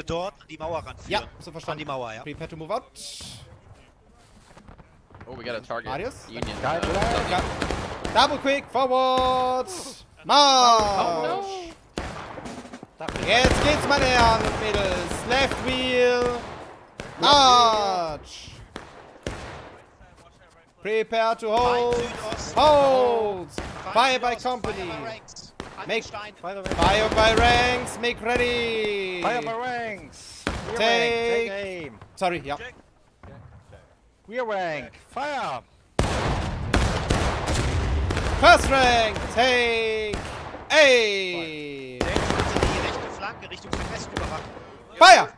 bitte dort an die Mauer ranführen. Ja, so An verstanden. die Mauer, ja. Prepare to move out. Oh, we got a target. Marius? Union. Ja, Uh, ja. Double quick, forward! Marsch! Jetzt geht's, meine Herren und Mädels. Left wheel. March! Prepare to hold. Hold! Feind Fire by Südost, company. Fire by ranks. An den Make Stein. fire by ranks. Make ready. Fire by ranks! Rear Take- rank, take aim! Sorry, ja. Rear rank, fire! First rank. Take aim. Die rechte Flanke Richtung Südwesten überwachen. Fire!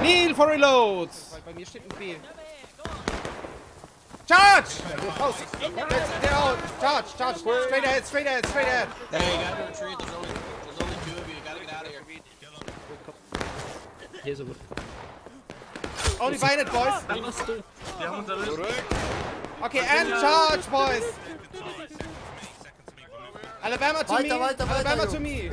Kneel for reload! Bei mir steht ein B. Charge! Raus! Let's get! Charge! Charge! Straight ahead! Straight ahead! Straight ahead! Hey, you gotta retreat. There's only, there's only two of you. You gotta get out of here. Hier so gut. Only Bayonet, boys! Dann machst du. Wir haben uns erlöst. Okay, and charge, boys! Alabama to me! Weiter, weiter, weiter. Alabama to me!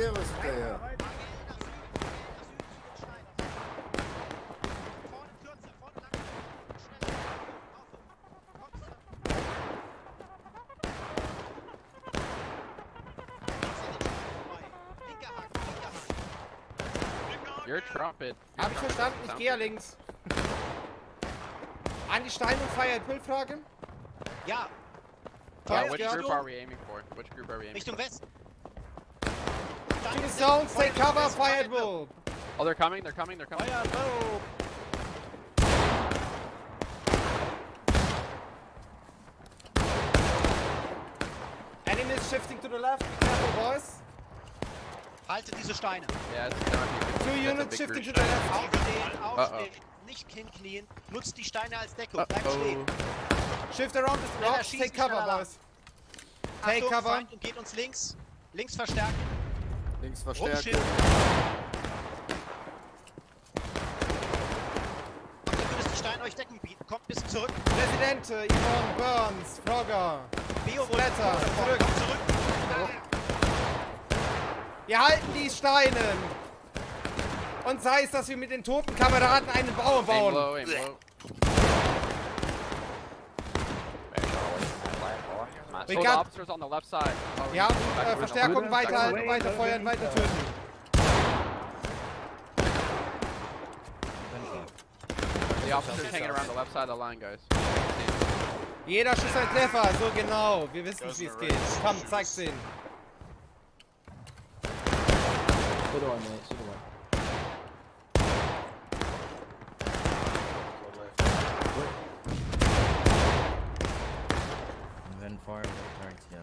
Wer ist der? Your trumpet. Hab ich verstanden, ich gehe ja links. An die Steine und Fire Pill Frage. Ja, Yeah, which group are we aiming for? Which group are we aiming Richtung Westen. To the zones, take cover, Fire at will. for? Oh, they're coming, they're coming, they're coming. Fire low! Enemies shifting to the left, be careful, boys. Haltet diese Steine. Yeah, it's down here. Two units shifting to the left. Aufstehen, aufstehen. Nicht hinknien. Nutzt die Steine als Deckung. Bleibt Uh stehen. oh. Shift around the rocks, take cover, boys. Take Achtung, cover. Und geht uns links. Links verstärken. Links verstärkt. Rumschiffen. Ihr würdet die Steine euch Deckung bieten. Kommt ein bisschen zurück. Präsident, äh, Yvonne Burns, Frogger. Beo Splatter, zurück. Kommt zurück. Wir halten die Steine. Und sei es, dass wir mit den toten Kameraden einen Bauer Aim bauen. low, aim low. We So the got- officers on the left side. Oh, Wir haben äh, Verstärkung weiterhalten, weiter feuern, weiter töten. The officers hanging around the left side of the line, guys. Jeder Schuss ein Treffer, so genau. Wir wissen, wie es geht. Komm, zeig's ihnen. So do I, mate. So do I. Wenn Fire with ranks, ja.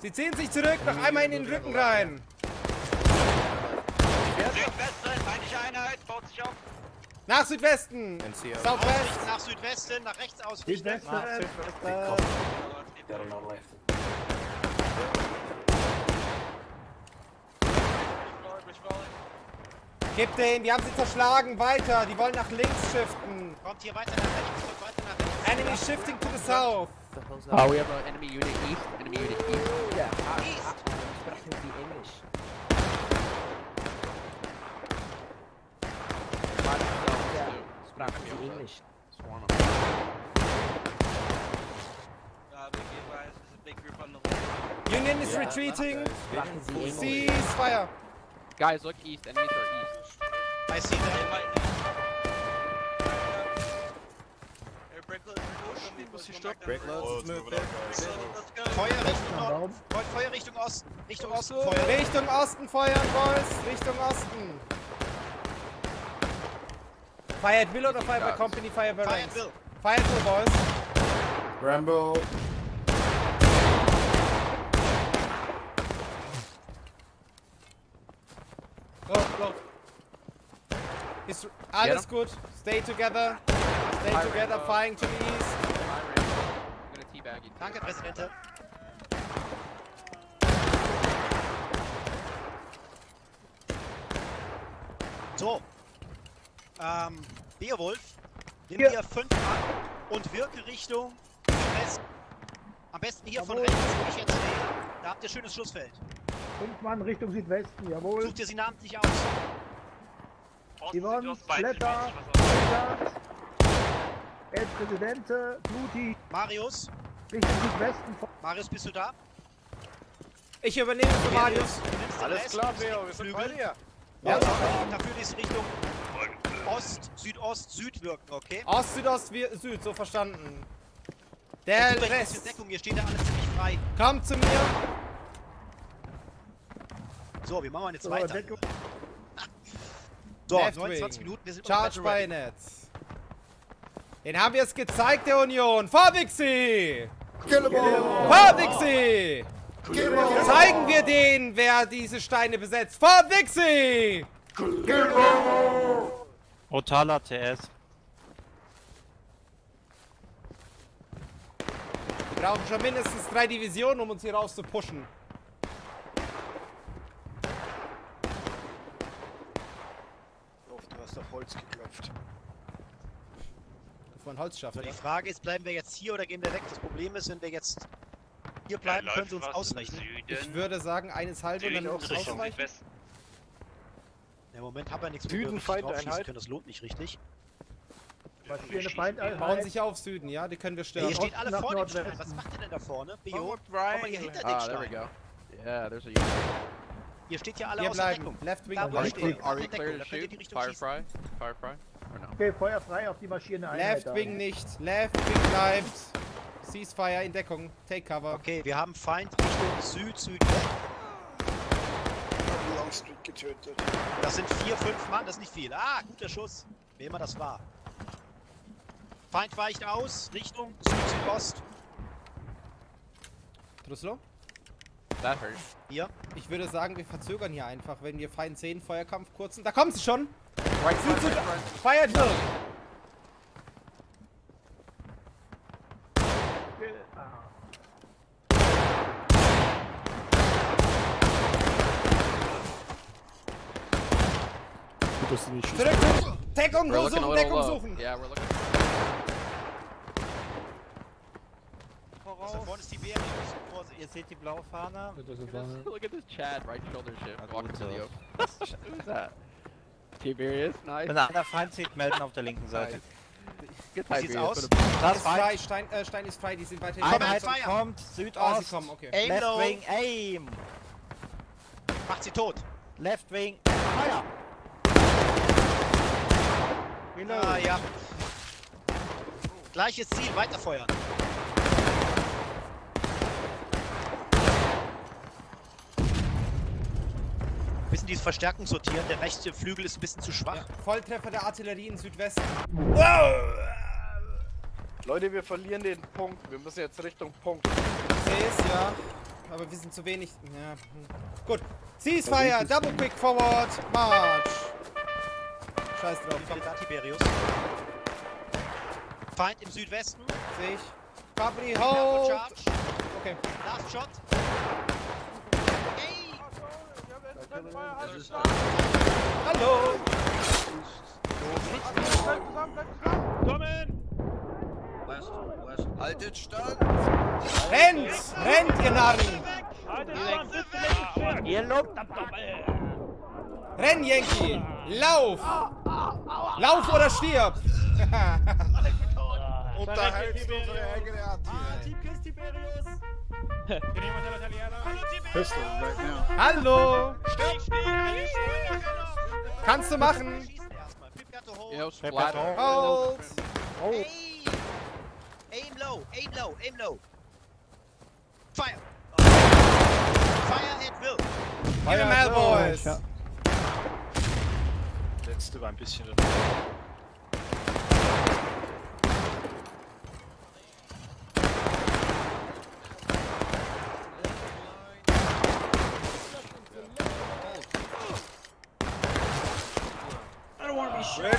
Sie ziehen sich zurück, noch einmal in den Rücken rein. Südwesten, feindliche Einheit, baut sich auf. Nach Südwesten. Southwest. Ausrichten nach Südwesten, nach rechts ausrichten. Gib den, die haben sie zerschlagen. Weiter, die wollen nach links shiften. Kommt hier weiter nach rechts, kommt weiter nach rechts. Enemy shifting to the south. Oh, we have an enemy unit east. Enemy unit east. Sie? Swarm there's a big group on the left. Union is retreating. Englisch? Ceasefire. Guys, look east. Enemies are east. I see go. Feuer Richtung Osten. Richtung Osten. Feuer. Richtung Osten feuern, Boys. Richtung Osten. Fire at Will oder Fire by Company, Fire by Fire Ranks? Will. Fire at Will, Boys. Rambo. Alles gut. Stay together. Stay Fire together, Rainbow. firing to the east. Danke, Präsident. So. Ähm, Beowulf, nimm dir fünf an und wirke Richtung Südwesten. Am besten hier von rechts, wo ich jetzt stehe. Da habt ihr schönes Schussfeld. Fünf Mann Richtung Südwesten, jawohl. Sucht ihr sie namentlich aus. Yvonne, Blätter, Blätter, El Presidente, Bluti, Marius, Richtung Südwesten von Marius, bist du da? Ich übernehme für Marius. Alles Rest, klar, Beo, wir sind Flügel. bei dir. Ja. Dafür ist Richtung Ost, Südost, Süd wirken, okay? Ost, Südost, Süd, so verstanden. Der Rest Deckung, hier steht ja alles ziemlich frei. kommt zu mir. So, wir machen mal jetzt So, weiter. Deckung. So, Left 29 wing. Minuten, wir sind Charge ready. Bayonets. Den haben wir es gezeigt, der Union. 'em all! Zeigen wir denen, wer diese Steine besetzt. Vor Vixi! Otala TS. Wir brauchen schon mindestens drei Divisionen, um uns hier raus zu pushen. Du hast auf Holz geklopft. Von Holz schaffen. So, die Frage ist, bleiben wir jetzt hier oder gehen wir weg? Das Problem ist, wenn wir jetzt hier bleiben, können sie uns ausrechnen. Ich würde sagen, eines halb und dann ausweichen. Im Moment haben wir nichts, Süden, Feind, Einheit. können. Das lohnt nicht richtig. Marschierende Bauen Feindeinheit. sich auf Süden, ja? Die können wir Ja, stören. hier steht alle nach vorne im Nordwesten. Stein. Was macht ihr denn da vorne? Bio, komm mal hier hinter den Ah, there we Stein. go. Yeah, there's a. Ihr steht hier alle Wir außer bleiben. Deckung. Left wing. Da, wo Are we, clear, are we Deckung, clear da to shoot? die Richtung Fire schießen. fry? Fire fry? Or no? Okay, Feuer frei auf die marschierende Einheit. Left wing nicht. Left wing bleibt. Ceasefire in Deckung. Take cover. Okay, wir haben Feind Richtung Süd, Südwest. Longstreet getötet. Das sind vier, fünf Mann, das ist nicht viel. Ah, guter Schuss. Wer immer das war. Feind weicht aus, Richtung Süd-Südost. Truslo? That hurt. Hier. Ich würde sagen, wir verzögern hier einfach, wenn wir Feind sehen. Feuerkampf kurzen. Da kommen sie schon. Right right front. Feiert wird. Ah. Zurück. Deckung We're suchen. Deckung low. suchen. Yeah, we're looking. Das da vorne ist Tiberius. Vorsicht. Ihr seht die blaue Fahne. Look at this Chad right shoulder shit walking to the open. Who's that? Tiberius, nice. Wenn einer Feind sieht, melden auf der linken Seite. Wie sieht's aus? Das Ist frei. Stein, äh, Stein ist frei. Die sind weiter Einheit kommt. Ah, Südost. sie kommen. Okay. Aim Left low. wing, aim. Macht sie tot. Left wing, fire. Reload. Ah, ja. Gleiches Ziel, weiterfeuern. Bisschen die Verstärkung sortieren. Der rechte Flügel ist ein bisschen zu schwach. Ja. Volltreffer der Artillerie in Südwesten. Leute, wir verlieren den Punkt. Wir müssen jetzt Richtung Punkt. Ich sehe es, ja. Aber wir sind zu wenig. Ja. hm. Gut. Ceasefire. Double quick forward. March. Scheiß drauf. Wie viele Komm, da, Tiberius? Feind im Südwesten. sehe ich. Downward hold. Charge. Okay. Last Shot. Ey! Hallo. Haltet stand! Rennt. Rennt, ihr Narren. Ihr lobt. Renn, Yankee. Lauf. Lauf oder stirb. Unterhältst unsere eigene Artillerie. Pistol right now. Hallo. Kannst du machen. Yo, splatter. Hold. Ey! Aim low, aim low, aim low. Fire! Fire at will. Give him hell, boys. Letzte war ein bisschen. I don't want to be shot. I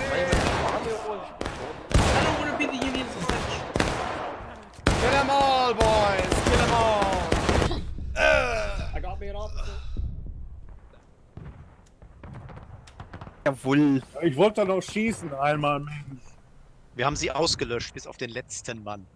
don't want to be the Union's bitch. Kill them all, boys. Kill them all. I got me an officer. Ich wollte doch schießen einmal, Mensch. Wir haben sie ausgelöscht, bis auf den letzten Mann.